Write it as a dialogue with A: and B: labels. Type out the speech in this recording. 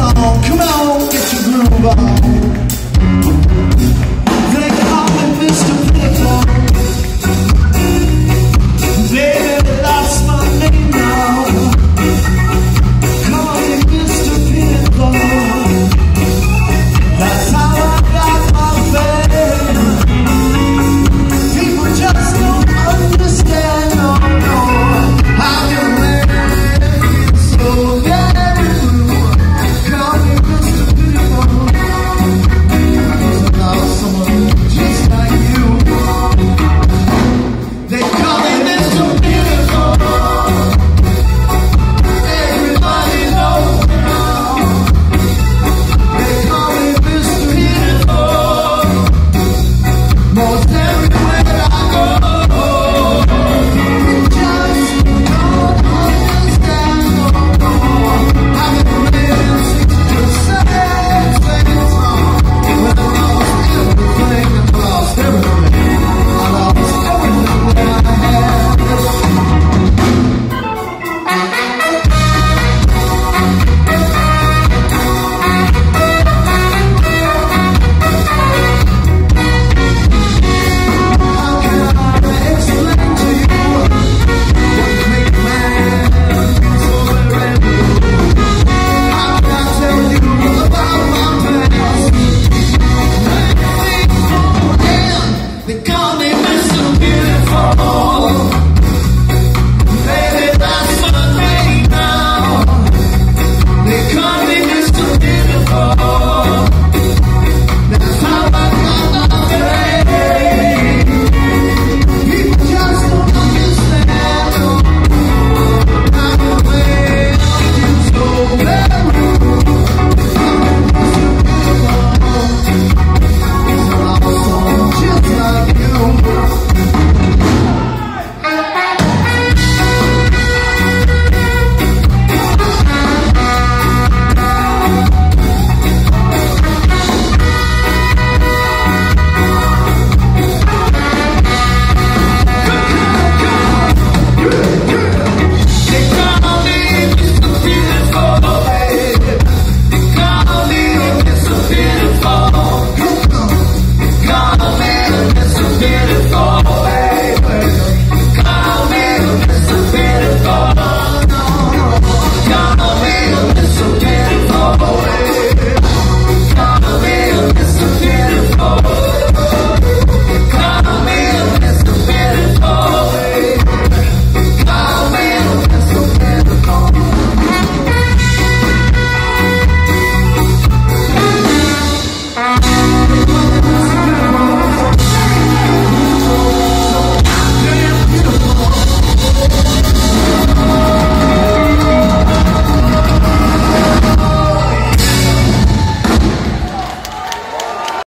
A: song. Come on, get your groove on.